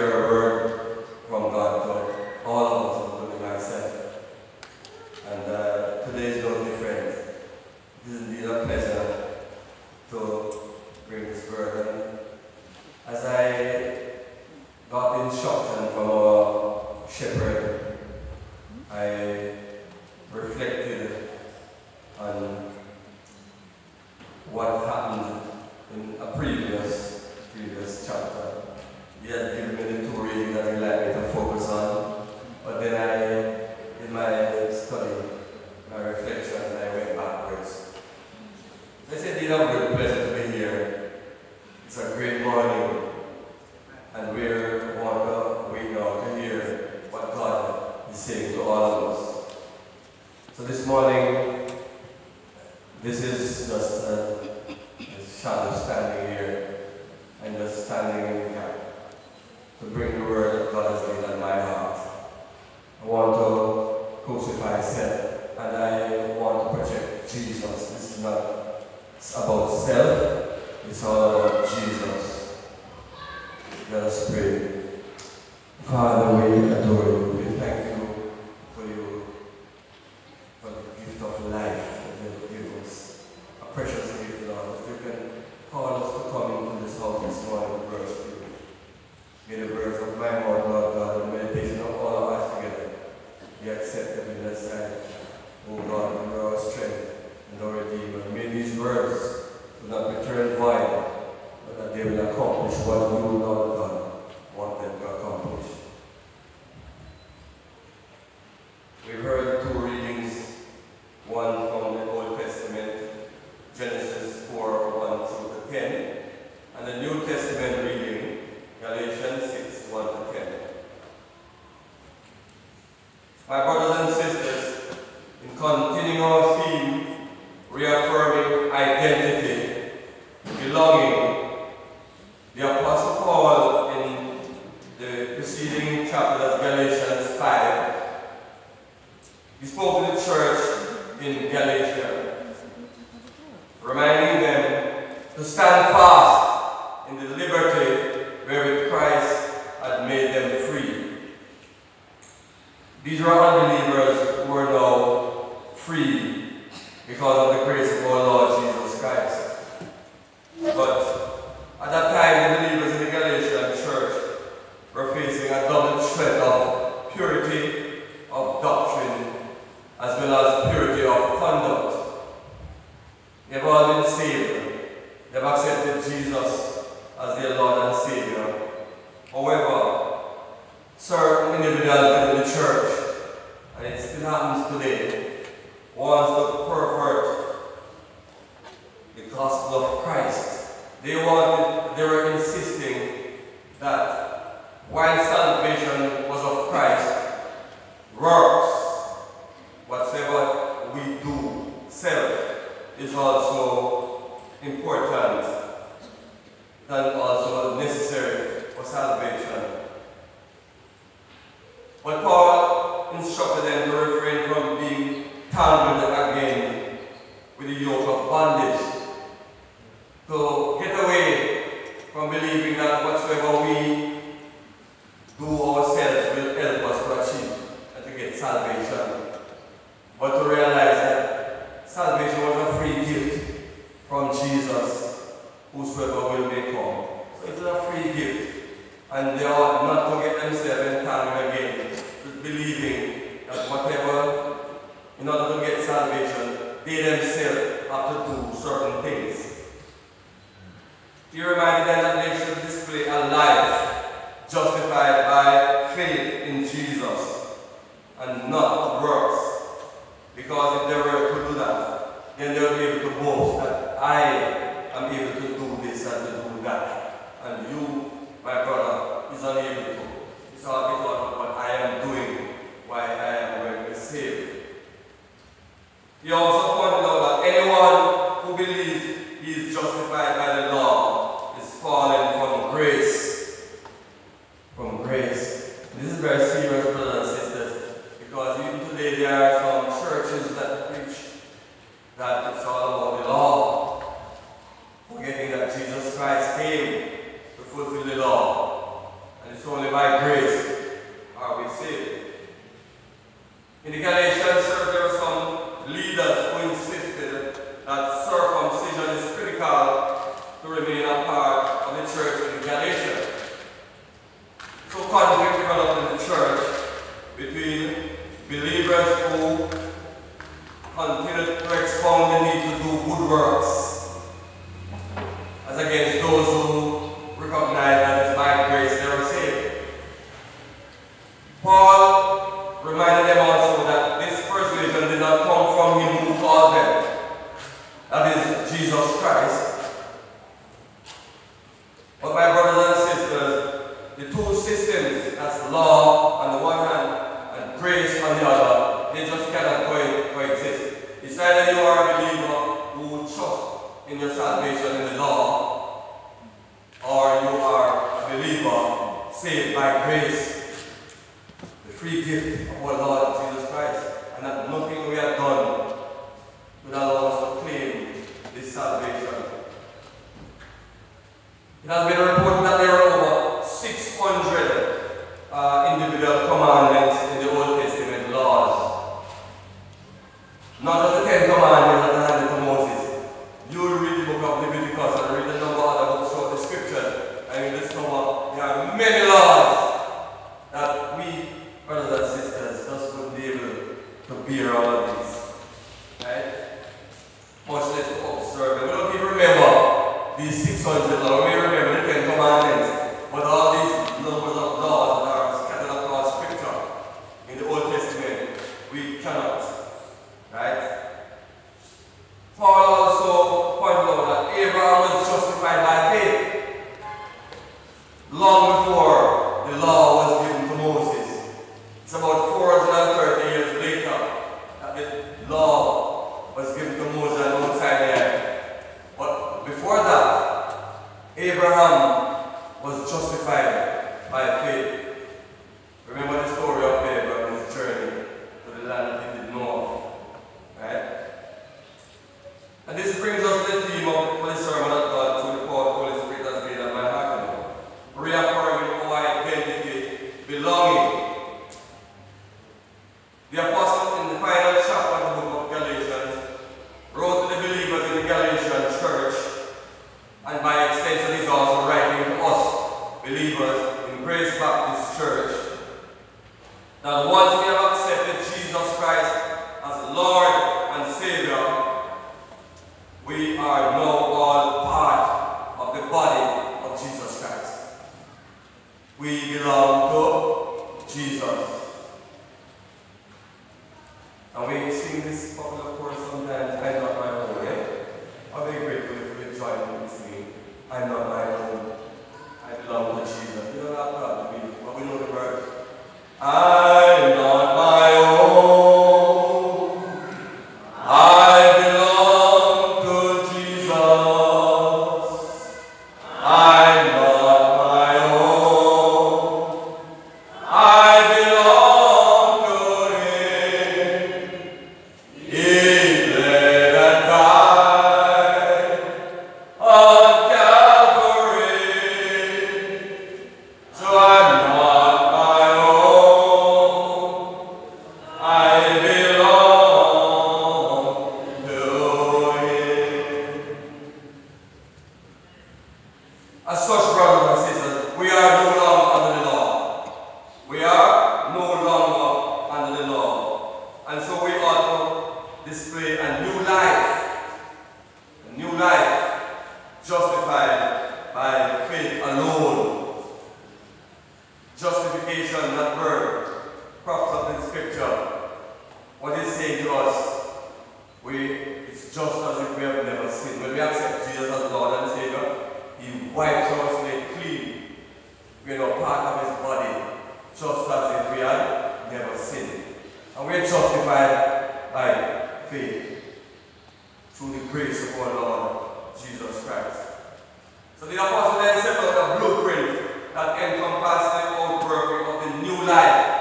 to share to do certain things. part of the church in Galatia. So conflict developed in the church between believers who continue to expound the need to do good works just as if we have never sinned. When we accept Jesus as Lord and Savior, He wipes our slate clean. We are not part of His body, just as if we had never sinned. And we are justified by faith through the grace of our Lord Jesus Christ. So the apostle then set out a blueprint that encompasses the outworking of the new life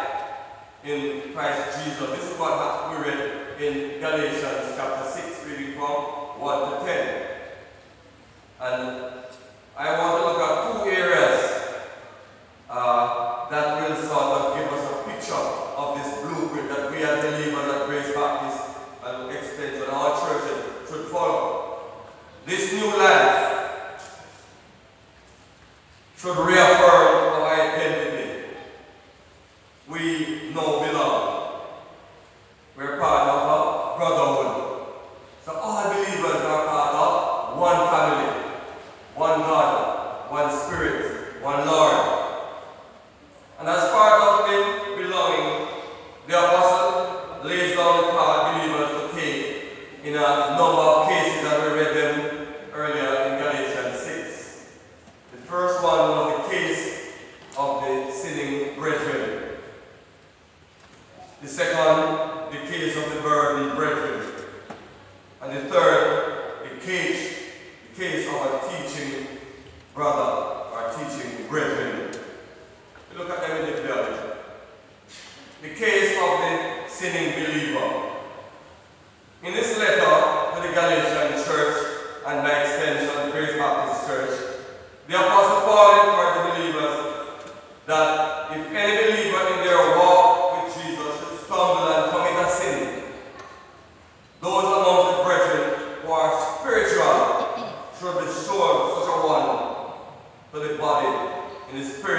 in Christ Jesus. This is what we read in Galatians chapter from what to tell you. And in the Spirit.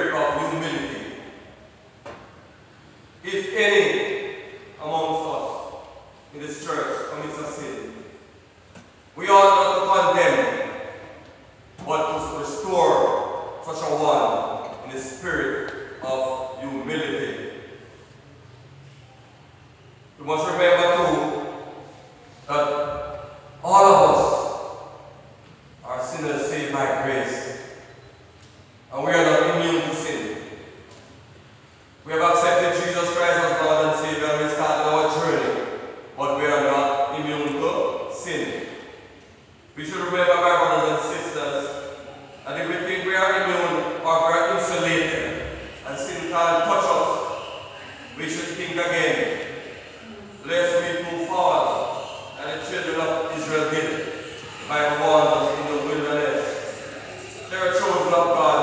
para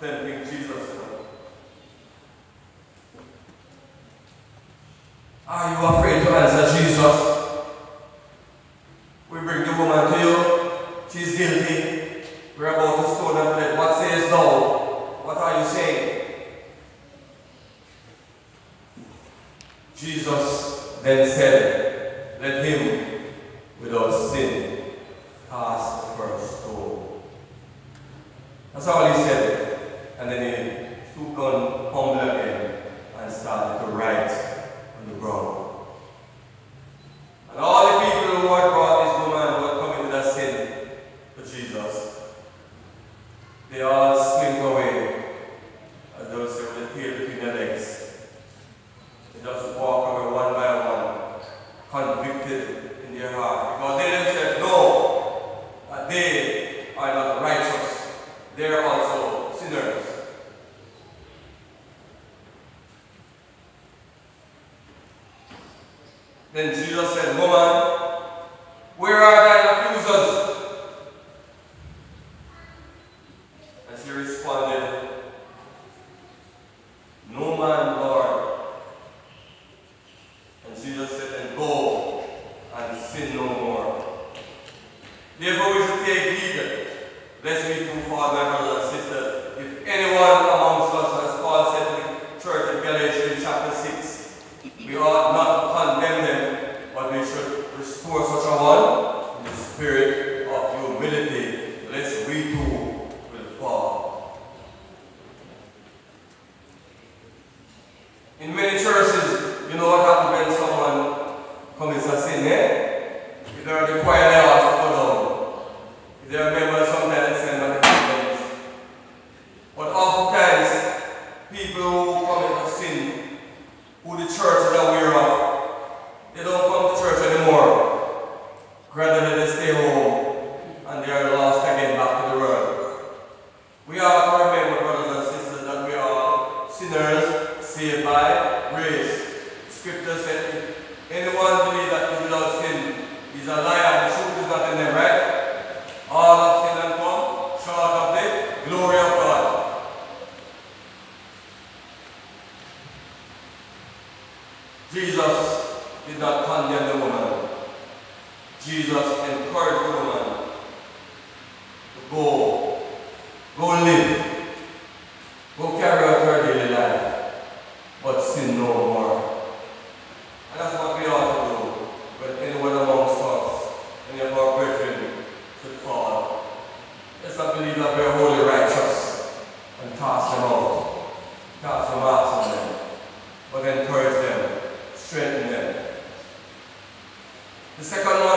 then Jesus. Ah, are you afraid? Then Jesus said, Woman, the loss of your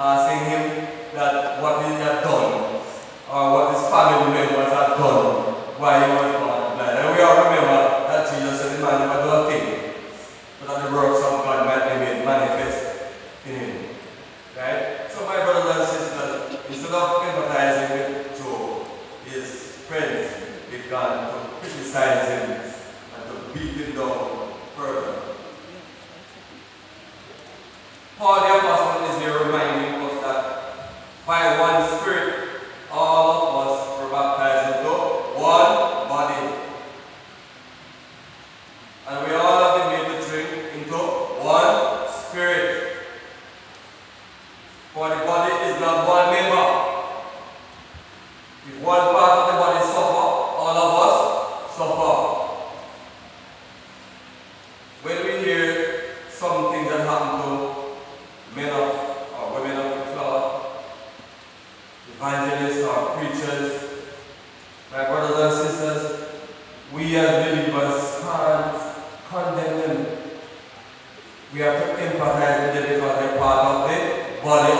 uh, seeing him that evangelists, our preachers, my brothers and sisters, we as believers can't condemn them. We have to empathize with them because they're part of the body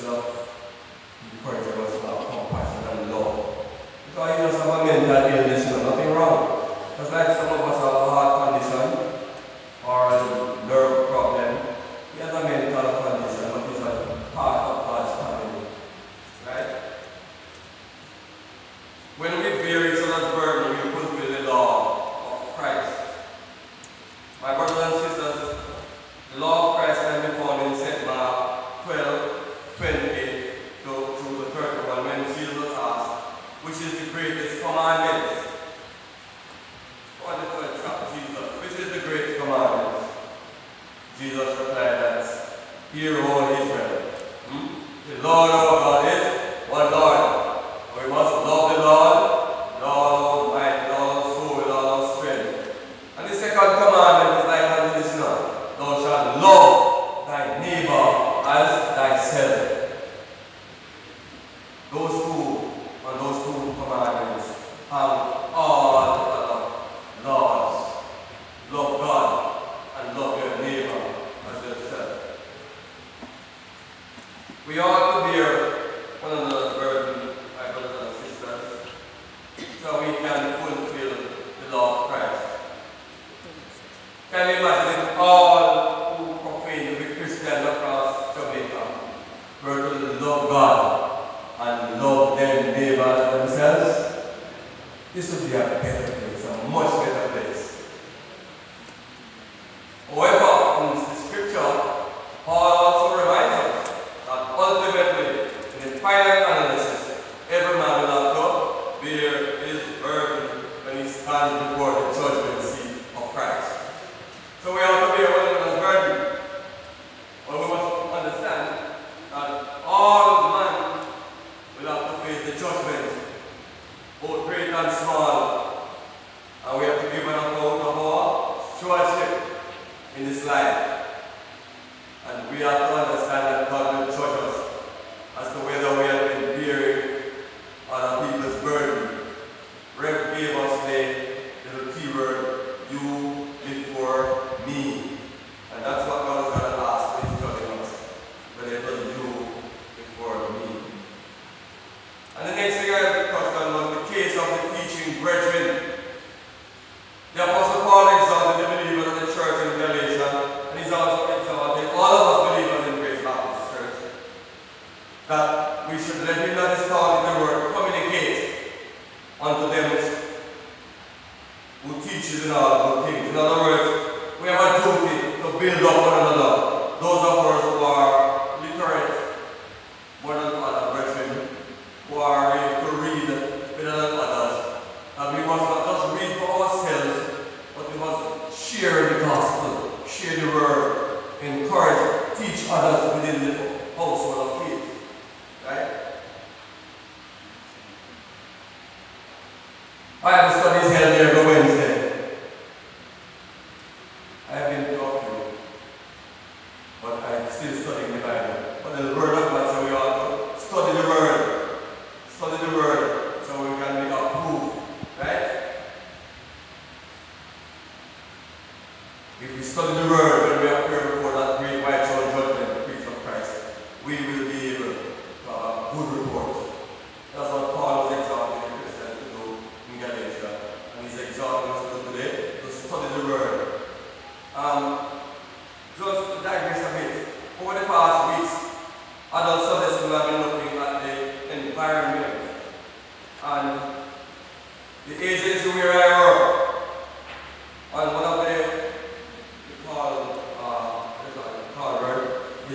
instead of before there was a compassion and love. Because you know, some mental illness, you know, nothing wrong. Cause like some of us Ooh. Great and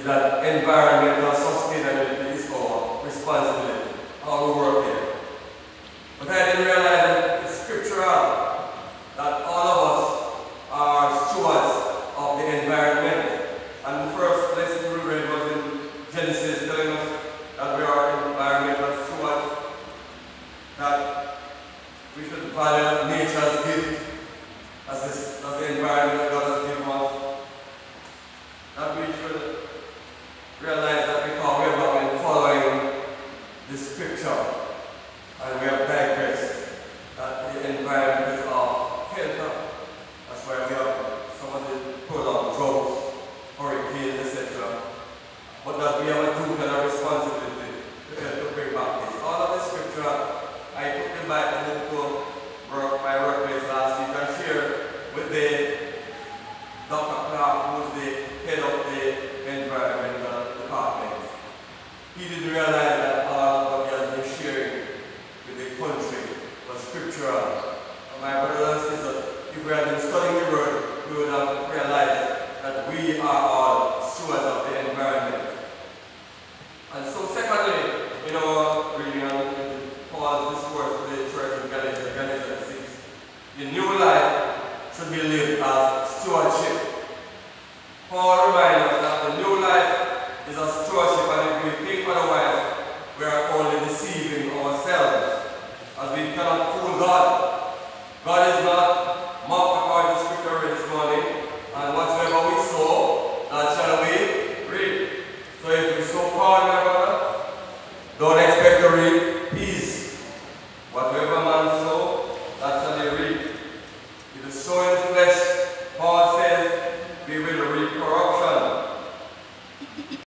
that environmental sustainability is our responsibility,